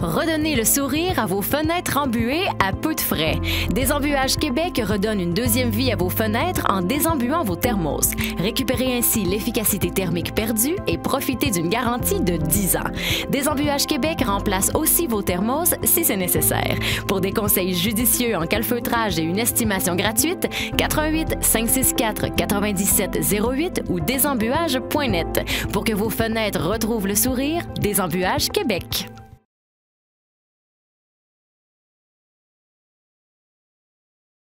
Redonnez le sourire à vos fenêtres embuées à peu de frais. Désembuage Québec redonne une deuxième vie à vos fenêtres en désembuant vos thermos. Récupérez ainsi l'efficacité thermique perdue et profitez d'une garantie de 10 ans. Désembuage Québec remplace aussi vos thermos si c'est nécessaire. Pour des conseils judicieux en calfeutrage et une estimation gratuite, 88 564 9708 ou désembuage.net. Pour que vos fenêtres retrouvent le sourire, Désembuage Québec.